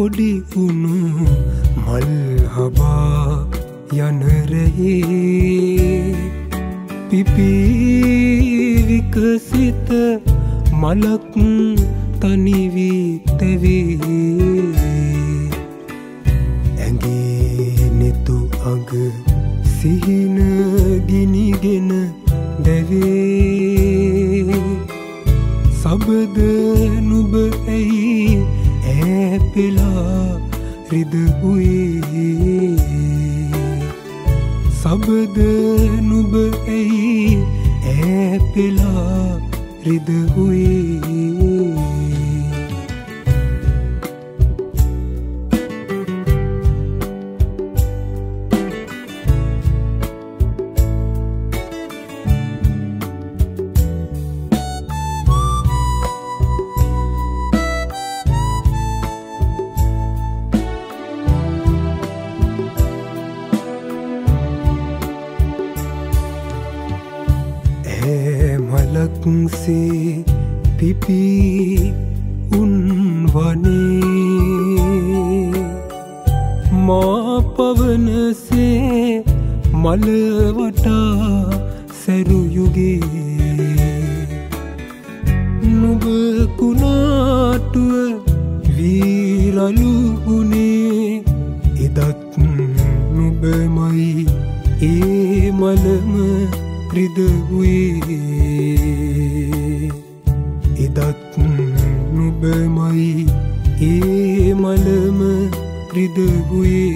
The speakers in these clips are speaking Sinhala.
පොඩි වුණු මල්හබා යනරෙහි පිපිවිකසිත මලක් තනිවී තෙවී. ඇගේ නෙතු අග සිහින ගිනිගෙන දැවේ. සබද රිදහුයේ සබද නුබ ඇයි ඇපෙලා රිදහුයේ මලක්සේ පිපී උන්වනේ. මා පවනසේ මලවටා සැරුයුගේ. නුබකුණාටුව වීරලුුණේ quy.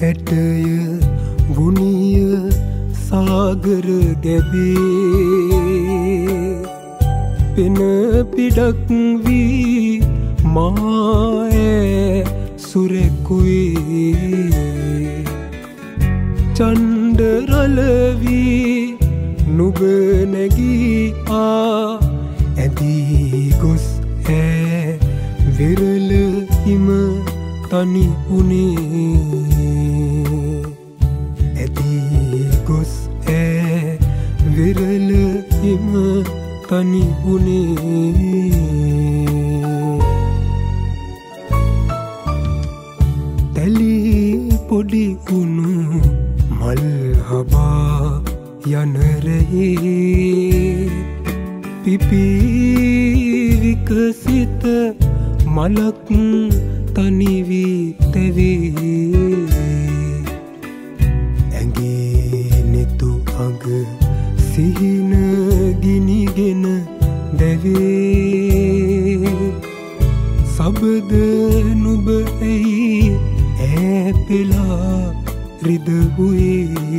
எட்டு සාගර ගැබේ පෙන පිඩක් වී මාඇ සුරෙකුවේ චන්ඩරලවී නුබනැගී ආ ඇදී ගොස් ඇ වෙරල හිම තනි වුණේ විරල හිම තනි වුණේ තැලි පොඩි වුණු මල් හබා යනරෙහි. පිපීවිකසිත මලක් තනිවී තැවේ. දැවේ. සබද නුබ ඇයි ඇපෙලා රිදවුයේ